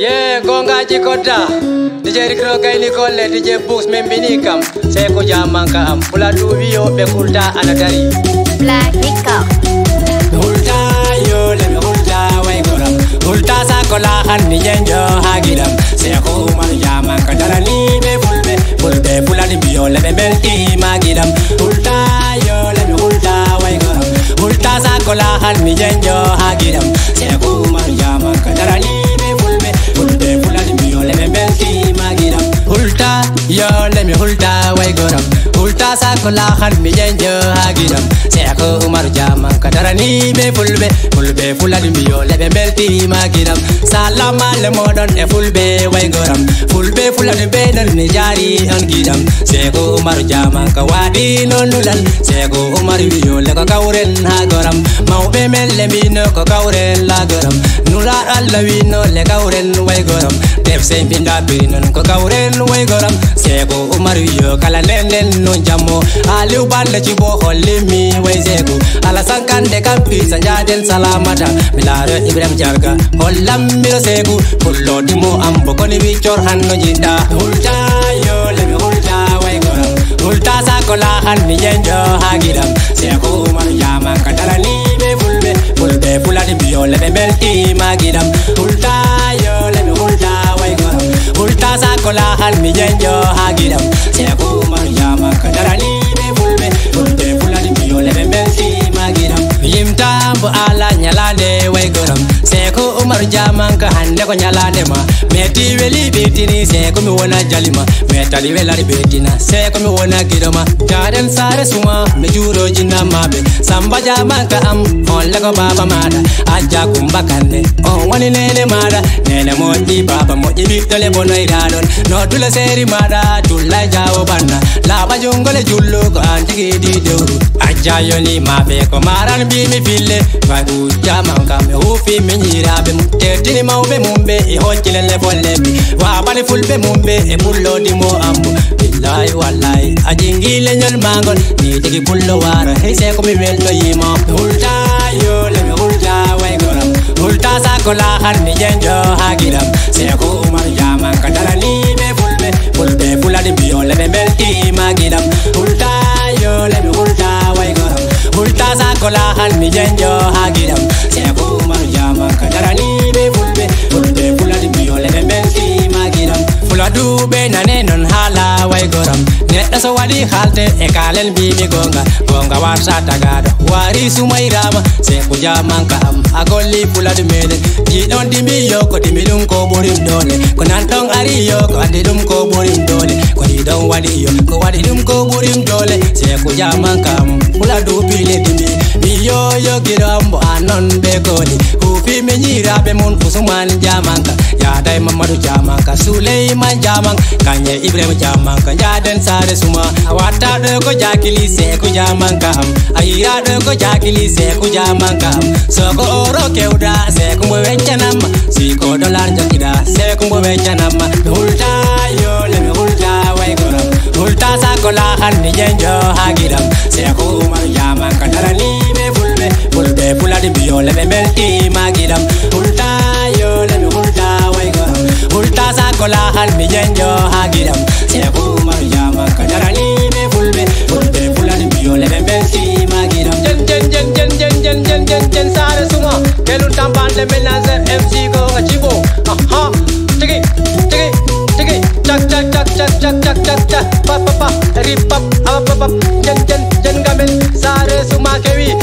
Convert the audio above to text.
ye gonga jikota DJ Rikro Gaili Kole DJ Books Membini Kam Seko Jamanka Am Pula Duviyo Be Kulta Anadari Black Nika Hulta yo lem hulta way koram Hulta sa kola han ni jenjo hagidam Seko man jamanka darani be fulbe Fulbe pula ni biyo lebe belti magidam Hulta yo lem hulta way koram Hulta sa kola han ni jenjo hagidam Seko man jamanka Siyaasaa kolaa harmi jeenjoo haagiidhamu. Seekoo Umaru Jaamaa kadaranii bee fulbee fulbee fuula dhimbiyyoo lebee beeltii maagiidhamu. Saalaamaa lemoodhaan fulbee wayigoodhamu fulbee fuula dhimbee dhalli jaarii hangiidhamu. Seekoo Umaru Jaamaa kawaadhii lollulan seekoo Umaru biyyoo lekoo kawureen haagoodhamu. Mawbee meellee miinoo koo kawureen laagoodhamu. Nuraa dhalla wiinoo le kawureen wayigoodhamu. Deebisee pindaa biriinoon koo kawureen wayigoodhamu. Seekoo Umaru biyyoo kalaleen leen nuun jaamu. mo. Aliu balle ci bo holli mi wayzego ala sankande kam pisa jaden salamata milaro ibrahim jarga hollam miro segu pullodi mo ambo koni wiccor hanno jiɗɗa hulta yo lebi hulta waygoram hulta sakola hanni jenjo ha giɗam seko umar jaman ka darani ɓe fulɓe fulɓe fulani biyo leɓe beltima giɗam bete ko nyalane ma meti weli beti ni se ko mi wona jalima metali welari beti na se ko mi wona girma daren sare suma me juro jinna mabe samba jama ka am on la ko baba mada aja kumba kanne on wani nene mada nene modi baba modi bitole bono iradon no dula seri mada dula jawo banna laba jongole jullo ko antigi di dewru aja yoni mabe ko maran bi mi fille vai ku jama ka me ufi mi nyirabe mu tetini maube mu mumɓe e hoccilelle folleɓe wabani fulɓe mumɓe e pullodimo ambo billahi wallahi a ni tigi pullo wara hey se komi weltoyima hulta yole mi hulta way goram hulta sakola hanni jenjo ha giɗam seko umar jaman ka daraniɓe fulɓe mi hulta jenjo goram neɗɗo so waɗi haalte e kalen mbimi gonga. Gonga warta tagaɗo wari sumayrama seko jamanka am a golli fuladu meɗen jiɗon dimi yo ko dimi ɗum ko ɓurim dole ko nanɗon ari yo ko andi ɗum ko ɓurim dole ko ɗiɗon waɗi yo ko waɗi ɗum ko ɓurim dole seko jamanka am fuladu pile dimi mi yoyo giɗon bo a non ɓe koli hufi mi ñiraɓe mun usuman jamanka ja dai mamadu jama ka suleiman jamang kanye ibrahim jamang kan jaden sare suma awata do ko jakili se ku jamang ka ayira do ko jakili se ku jamang ka so ko oro keuda se ku mo wencanam si ko dolar jakida se ku mo wencanam hulta yo le hulta wai goram hulta sa ko la han ni jenjo hagiram se ku umar jamang ka darani me fulbe fulbe puladi biyo le melti hanni jenjo ha giɗam seko umar jamanka daraniɓe fulɓe fulɓe fulade mbiyole ɓe beltima giɗam jen jen jen jen jen jen jen jen jen kelun tampande ménage mc ko nga cibo aha tigi tigi tigi cak cak cak cak cak cak cak cak pa pa pa. Rip pap ap pap jen jen jen gamel. Sare suma kewi